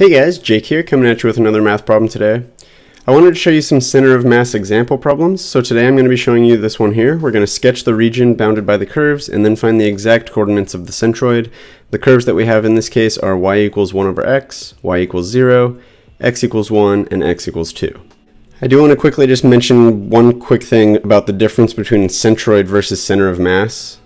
Hey guys, Jake here, coming at you with another math problem today. I wanted to show you some center of mass example problems, so today I'm going to be showing you this one here. We're going to sketch the region bounded by the curves and then find the exact coordinates of the centroid. The curves that we have in this case are y equals 1 over x, y equals 0, x equals 1, and x equals 2. I do want to quickly just mention one quick thing about the difference between centroid versus center of mass.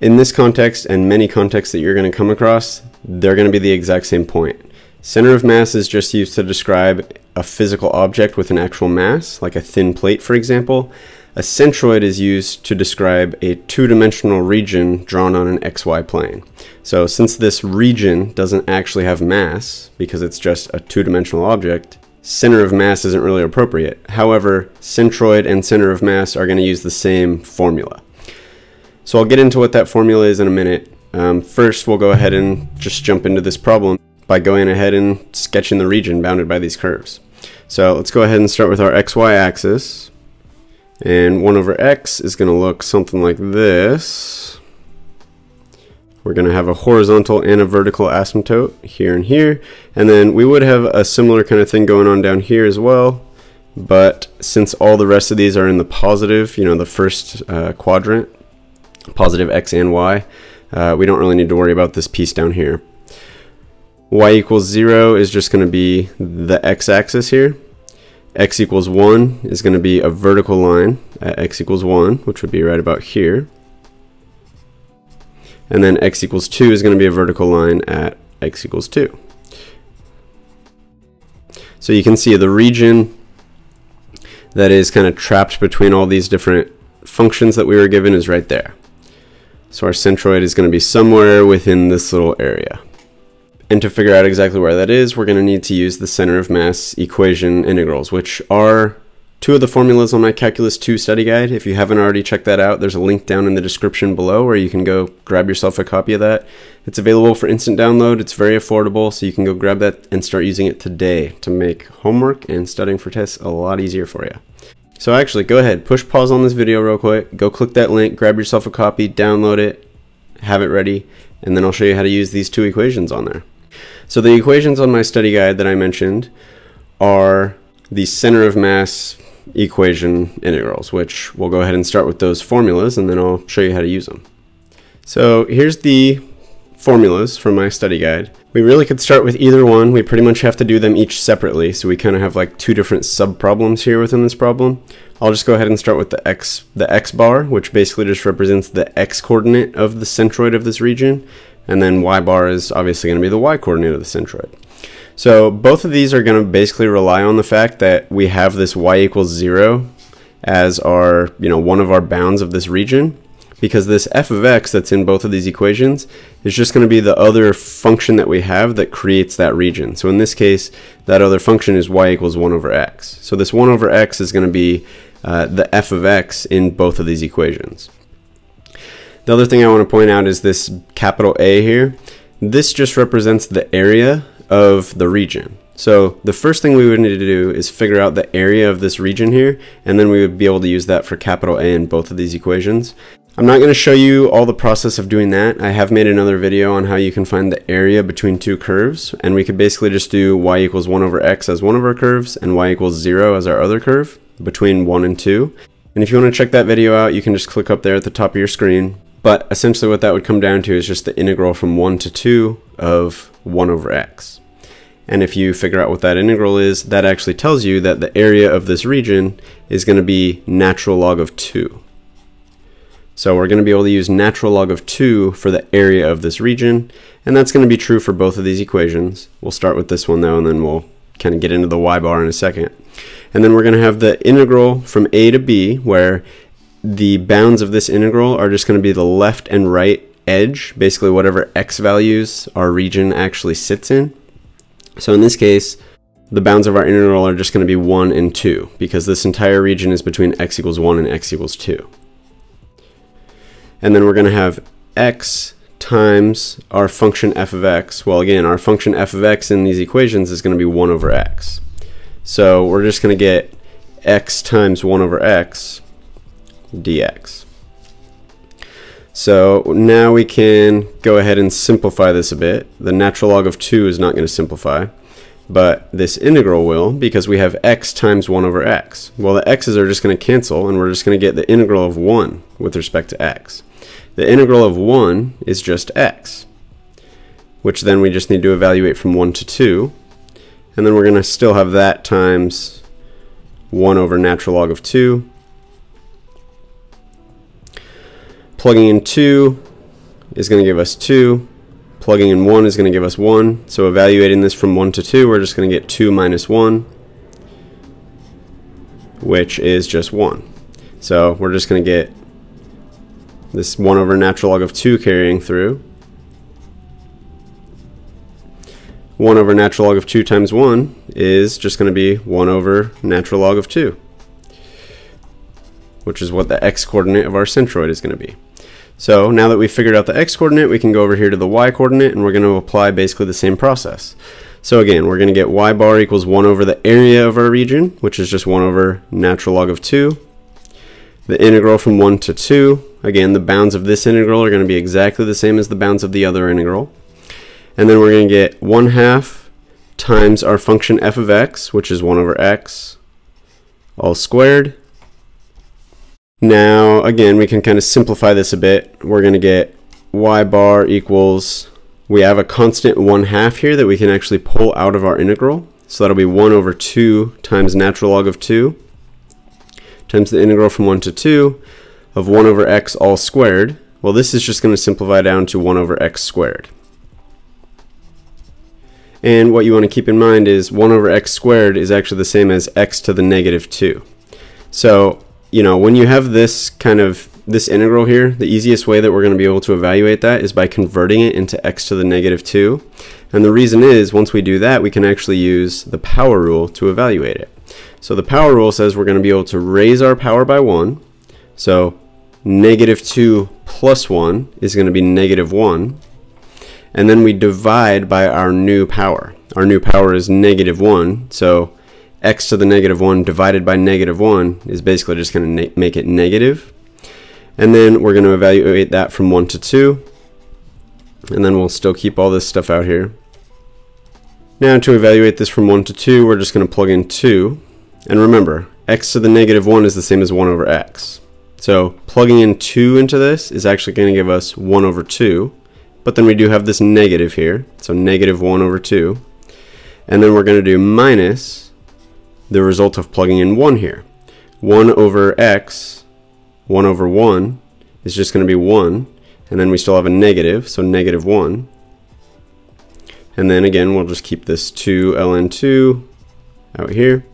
In this context and many contexts that you're going to come across, they're going to be the exact same point. Center of mass is just used to describe a physical object with an actual mass, like a thin plate, for example. A centroid is used to describe a two-dimensional region drawn on an xy plane. So since this region doesn't actually have mass, because it's just a two-dimensional object, center of mass isn't really appropriate. However, centroid and center of mass are going to use the same formula. So I'll get into what that formula is in a minute. Um, first, we'll go ahead and just jump into this problem by going ahead and sketching the region bounded by these curves. So let's go ahead and start with our xy axis. And 1 over x is going to look something like this. We're going to have a horizontal and a vertical asymptote here and here. And then we would have a similar kind of thing going on down here as well. But since all the rest of these are in the positive, you know, the first uh, quadrant, positive x and y, uh, we don't really need to worry about this piece down here y equals 0 is just going to be the x-axis here. x equals 1 is going to be a vertical line at x equals 1, which would be right about here. And then x equals 2 is going to be a vertical line at x equals 2. So you can see the region that is kind of trapped between all these different functions that we were given is right there. So our centroid is going to be somewhere within this little area. And to figure out exactly where that is, we're going to need to use the center of mass equation integrals, which are two of the formulas on my Calculus 2 study guide. If you haven't already checked that out, there's a link down in the description below where you can go grab yourself a copy of that. It's available for instant download. It's very affordable, so you can go grab that and start using it today to make homework and studying for tests a lot easier for you. So actually, go ahead, push pause on this video real quick, go click that link, grab yourself a copy, download it, have it ready, and then I'll show you how to use these two equations on there. So the equations on my study guide that I mentioned are the center of mass equation integrals, which we'll go ahead and start with those formulas and then I'll show you how to use them. So here's the formulas from my study guide. We really could start with either one. We pretty much have to do them each separately. So we kind of have like two different sub problems here within this problem. I'll just go ahead and start with the x, the x bar, which basically just represents the x coordinate of the centroid of this region and then y bar is obviously going to be the y coordinate of the centroid. So both of these are going to basically rely on the fact that we have this y equals 0 as our, you know, one of our bounds of this region because this f of x that's in both of these equations is just going to be the other function that we have that creates that region. So in this case, that other function is y equals 1 over x. So this 1 over x is going to be uh, the f of x in both of these equations. The other thing I want to point out is this capital A here. This just represents the area of the region. So the first thing we would need to do is figure out the area of this region here, and then we would be able to use that for capital A in both of these equations. I'm not going to show you all the process of doing that. I have made another video on how you can find the area between two curves, and we could basically just do y equals 1 over x as one of our curves, and y equals 0 as our other curve, between 1 and 2. And if you want to check that video out, you can just click up there at the top of your screen. But essentially what that would come down to is just the integral from 1 to 2 of 1 over x. And if you figure out what that integral is, that actually tells you that the area of this region is going to be natural log of 2. So we're going to be able to use natural log of 2 for the area of this region, and that's going to be true for both of these equations. We'll start with this one though, and then we'll kind of get into the y bar in a second. And then we're going to have the integral from a to b, where the bounds of this integral are just going to be the left and right edge, basically whatever x values our region actually sits in. So in this case, the bounds of our integral are just going to be 1 and 2, because this entire region is between x equals 1 and x equals 2. And then we're going to have x times our function f of x. Well, again, our function f of x in these equations is going to be 1 over x. So we're just going to get x times 1 over x dx. So now we can go ahead and simplify this a bit. The natural log of 2 is not going to simplify, but this integral will because we have x times 1 over x. Well, the x's are just going to cancel, and we're just going to get the integral of 1 with respect to x. The integral of 1 is just x, which then we just need to evaluate from 1 to 2. And then we're going to still have that times 1 over natural log of 2. Plugging in 2 is going to give us 2. Plugging in 1 is going to give us 1. So evaluating this from 1 to 2, we're just going to get 2 minus 1, which is just 1. So we're just going to get this 1 over natural log of 2 carrying through. 1 over natural log of 2 times 1 is just going to be 1 over natural log of 2, which is what the x-coordinate of our centroid is going to be. So now that we've figured out the x-coordinate, we can go over here to the y-coordinate, and we're going to apply basically the same process. So again, we're going to get y bar equals 1 over the area of our region, which is just 1 over natural log of 2. The integral from 1 to 2, Again, the bounds of this integral are going to be exactly the same as the bounds of the other integral. And then we're going to get 1 half times our function f of x, which is 1 over x, all squared. Now, again, we can kind of simplify this a bit. We're going to get y bar equals, we have a constant 1 half here that we can actually pull out of our integral. So that'll be 1 over 2 times natural log of 2 times the integral from 1 to 2 of 1 over x all squared, well this is just going to simplify down to 1 over x squared. And what you want to keep in mind is 1 over x squared is actually the same as x to the negative 2. So, you know, when you have this kind of this integral here, the easiest way that we're going to be able to evaluate that is by converting it into x to the negative 2. And the reason is, once we do that, we can actually use the power rule to evaluate it. So the power rule says we're going to be able to raise our power by 1. So negative 2 plus 1 is going to be negative 1. And then we divide by our new power. Our new power is negative 1. So x to the negative 1 divided by negative 1 is basically just going to make it negative. And then we're going to evaluate that from 1 to 2. And then we'll still keep all this stuff out here. Now to evaluate this from 1 to 2, we're just going to plug in 2. And remember, x to the negative 1 is the same as 1 over x. So plugging in 2 into this is actually going to give us 1 over 2. But then we do have this negative here, so negative 1 over 2. And then we're going to do minus the result of plugging in 1 here. 1 over x, 1 over 1, is just going to be 1. And then we still have a negative, so negative 1. And then again, we'll just keep this 2 ln2 out here.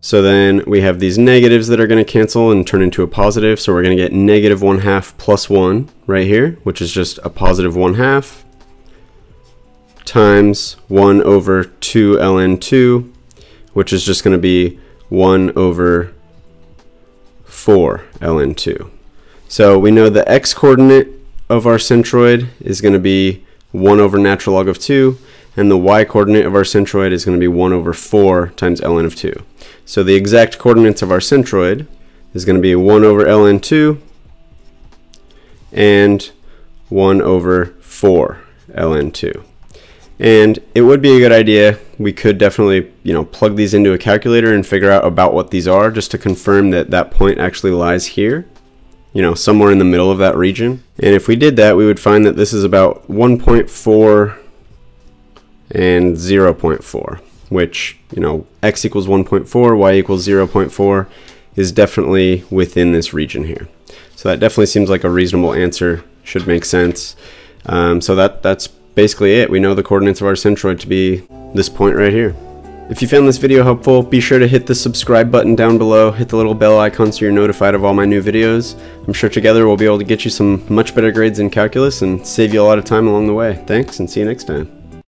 So then we have these negatives that are going to cancel and turn into a positive. So we're going to get negative 1 half plus 1 right here, which is just a positive 1 half times 1 over 2 ln 2, which is just going to be 1 over 4 ln 2. So we know the x-coordinate of our centroid is going to be 1 over natural log of 2, and the y-coordinate of our centroid is going to be 1 over 4 times ln of 2. So the exact coordinates of our centroid is going to be 1 over ln2 and 1 over 4 ln2. And it would be a good idea, we could definitely you know, plug these into a calculator and figure out about what these are just to confirm that that point actually lies here, you know, somewhere in the middle of that region. And if we did that, we would find that this is about 1.4 and 0.4 which, you know, x equals 1.4, y equals 0.4 is definitely within this region here. So that definitely seems like a reasonable answer, should make sense. Um, so that that's basically it. We know the coordinates of our centroid to be this point right here. If you found this video helpful, be sure to hit the subscribe button down below, hit the little bell icon so you're notified of all my new videos. I'm sure together we'll be able to get you some much better grades in calculus and save you a lot of time along the way. Thanks and see you next time.